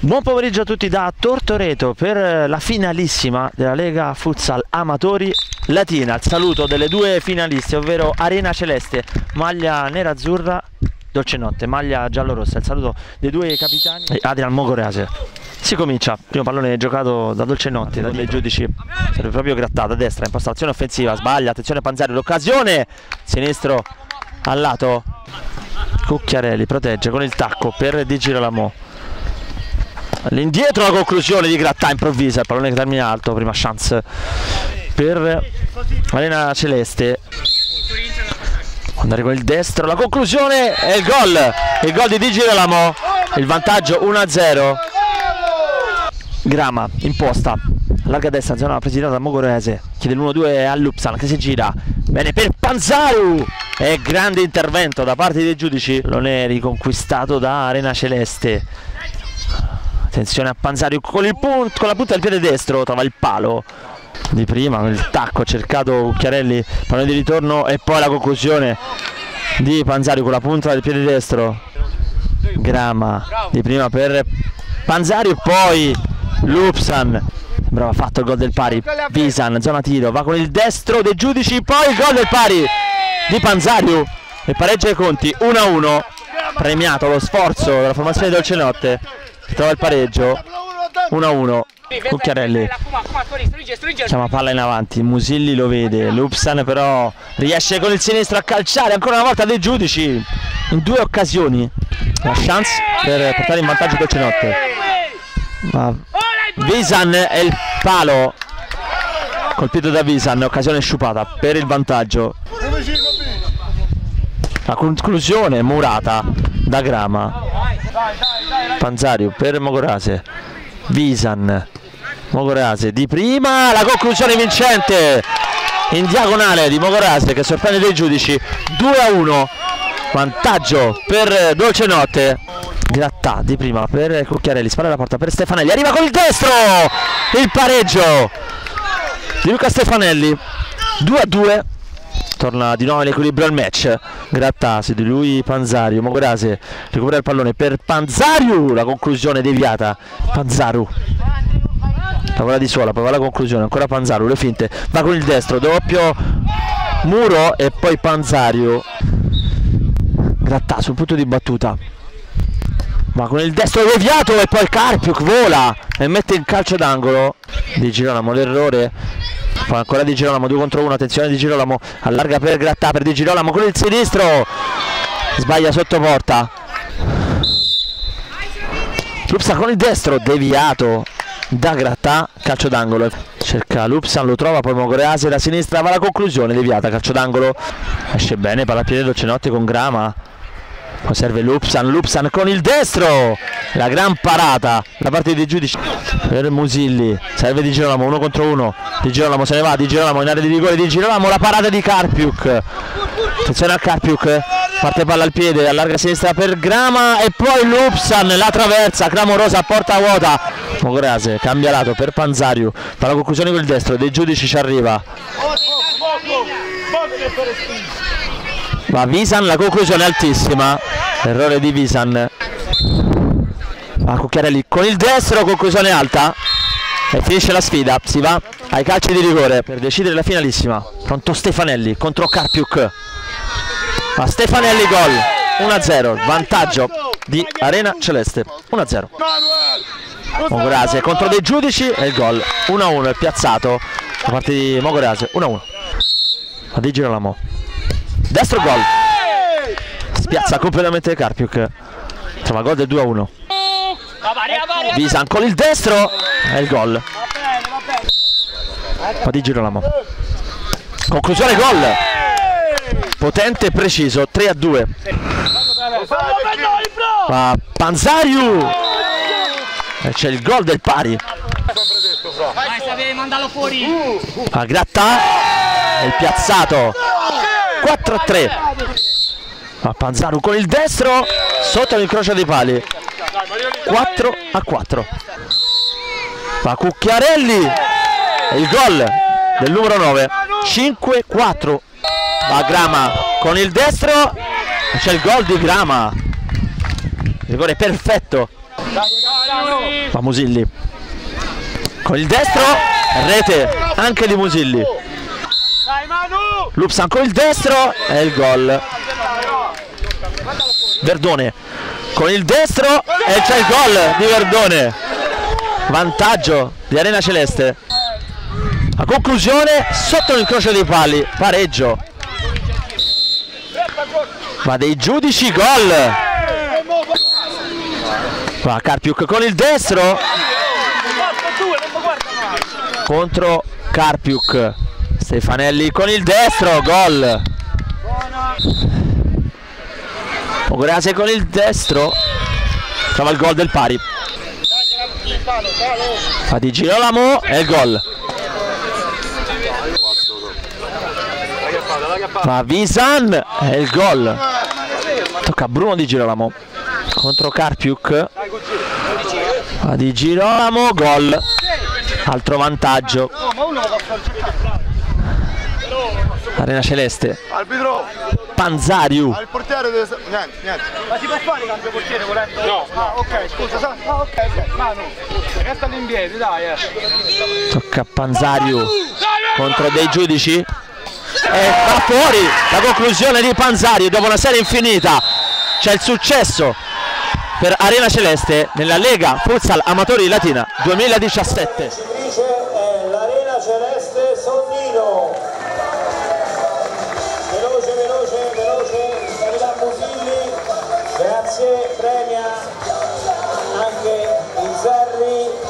Buon pomeriggio a tutti da Tortoreto per la finalissima della Lega Futsal Amatori Latina. Il saluto delle due finaliste, ovvero Arena Celeste, maglia nera-azzurra, Dolce Notte, maglia giallo-rossa. Il saluto dei due capitani. Adrian Mogorease. Si comincia, primo pallone giocato da Dolce Notte, da dei giudici, serve proprio grattato a destra, impostazione offensiva, sbaglia, attenzione Panzari, l'occasione, sinistro al lato, Cucchiarelli protegge con il tacco per Di Girolamo All'indietro la conclusione di Grattà improvvisa, il pallone che termina alto, prima chance per Arena Celeste. Andare con il destro, la conclusione è il gol, il gol di Di Girolamo, il vantaggio 1-0. Grama imposta, larga destra, zona presidiata da Mogorese, chiede l'1-2 a Lupsan che si gira, bene per Panzaru e grande intervento da parte dei giudici, non è riconquistato da Arena Celeste. Attenzione a Panzario con, con la punta del piede destro, trova il palo di prima, il tacco ha cercato Chiarelli, pallone di ritorno e poi la conclusione di Panzario con la punta del piede destro. Grama di prima per Panzario e poi Lupsan. Bravo, ha fatto il gol del pari. Visan, zona tiro, va con il destro dei giudici, poi il gol del pari di Panzario e pareggia i conti 1-1. Premiato lo sforzo della formazione del Dolcenotte trova il pareggio. 1-1 Cucchiarelli. chiama palla in avanti. Musilli lo vede. Lupsan però riesce con il sinistro a calciare ancora una volta dei giudici. In due occasioni. La chance per portare in vantaggio Dolcenotte. ma Visan è il palo. Colpito da Visan occasione sciupata per il vantaggio. La conclusione murata da Grama Panzario per Mogorase. Visan Mogorase di prima la conclusione vincente in diagonale di Mogorase che sorprende dei giudici 2 a 1 vantaggio per Dolce Notte. Grattà di prima per Cucchiarelli spara la porta per Stefanelli arriva con il destro il pareggio di Luca Stefanelli. 2 a 2 torna di nuovo in equilibrio al match. Grattasi di lui Panzario. Mogorase recupera il pallone per Panzario. La conclusione deviata. Panzaru. Lavora di sola poi la conclusione. Ancora Panzaru le finte. Va con il destro doppio muro e poi Panzario. Grattà sul punto di battuta. Ma con il destro deviato e poi Carpiuk vola e mette in calcio d'angolo di Girolamo. L'errore fa ancora Di Girolamo 2 contro 1 attenzione Di Girolamo allarga per Grattà per Di Girolamo con il sinistro sbaglia sotto porta. Lupsan con il destro deviato da Grattà calcio d'angolo cerca Lupsan lo trova poi Mogorease da sinistra va la conclusione deviata calcio d'angolo. Esce bene palla a Dolcenotti con Grama poi serve Lupsan, Lupsan con il destro la gran parata da parte dei giudici per Musilli serve Di Girolamo uno contro uno Di Girolamo se ne va Di Girolamo in area di rigore Di Girolamo la parata di Karpiuk attenzione a Karpiuk parte palla al piede allarga a sinistra per Grama e poi Lupsan la traversa clamorosa porta vuota Mogorase cambia lato per Panzario fa la conclusione con il destro dei giudici ci arriva va Visan la conclusione altissima. Errore di Visan. Va Cucchiarelli con il destro conclusione alta. E finisce la sfida. Si va ai calci di rigore per decidere la finalissima. Pronto Stefanelli contro Karpiuk. Ma Stefanelli gol. 1-0 vantaggio di Arena Celeste. 1-0 Mogorase contro dei giudici e il gol 1-1 il piazzato da parte di Mogorase 1-1 a Di Girolamo destro gol. Spiazza completamente Karpiuk. Trova gol del 2-1 Visan con il destro. E il gol. Ma di Girolamo conclusione gol. Potente e preciso 3 a 2 ma Panzariu! E c'è il gol del pari. A Gratta. E il piazzato 4 a 3 a Panzaru con il destro sotto l'incrocio dei pali. 4 a 4 va Cucchiarelli. Il gol del numero 9 5 4 va Grama con il destro. C'è il gol di Grama. Rigore perfetto. Va Musilli. Con il destro, rete anche di Musilli. Lupsan con il destro e il gol. Verdone con il destro e c'è il gol di Verdone. Vantaggio di Arena Celeste. A conclusione, sotto l'incrocio dei pali, pareggio. Va dei giudici, gol. Va Carpiuk con il destro. Contro Carpiuk. Stefanelli con il destro, gol. Ogorase con il destro. Trova il gol del pari. Fa di Girolamo e il gol. Va Visan e il gol. Tocca a Bruno di Girolamo contro Carpiuk. Va di Girolamo, gol. Altro vantaggio. Arena Celeste. Arbitro, Panzariu. il portiere deve... Niente, niente. Ma si può fare cambio portiere volendo? No. Ah, ok, scusa, sa? Ah, ok, ok. Manu, resta piedi, dai, eh. Tocca a Panzariu contro dei giudici. E va fuori la conclusione di Panzariu dopo una serie infinita. C'è il successo per Arena Celeste nella Lega Futsal Amatori Latina 2017. vincitrice è l'Arena Celeste Sonnino veloce, veloce, Davida Musilli, grazie, premia anche il Ferri.